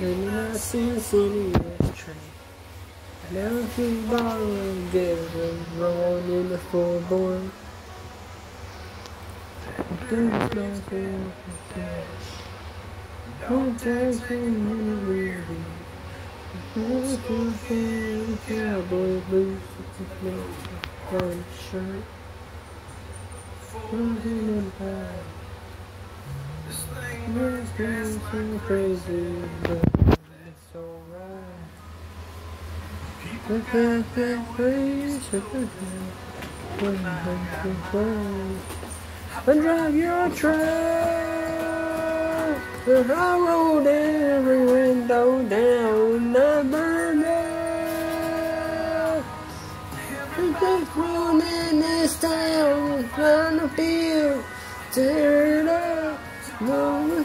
And I see a city with a train. Now if you borrow together, rolling in the floorboard. There's no. Don't take me in the. If you feel cowboy blues with the flip shirt. Running in the back. Girl's crazy, but it's alright. And drive your truck. I rolled every window down the burner. And just running this town, trying to feel, tear it up. No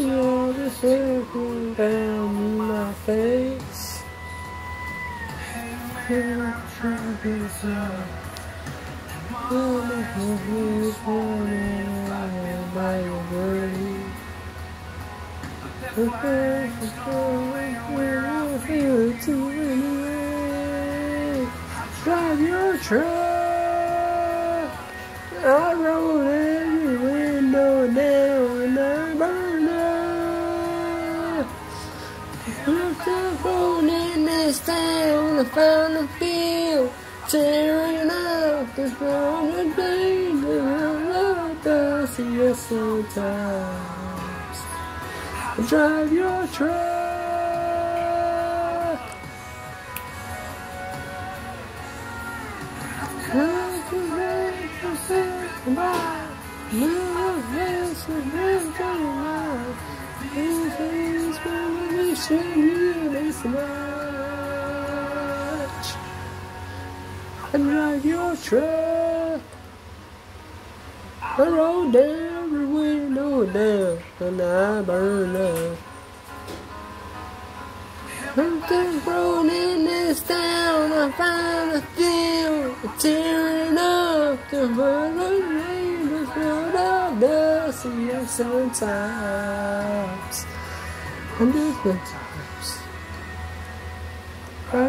now. You're just looking down my face. And I'm trying to my head is running by your grave. The past is going where I feel it to anyway. Drive your truck. I rolled in this town, I found a field, tearing up the golden days of love us, yes, sometimes. Drive your truck. Come to me, for of mine, move this, and drive your truck. I rolled every window down and I burned up. I'm just rolling in this town. I found a field tearing up the burning rain. Filled up dust and yes, sometimes. And different times. I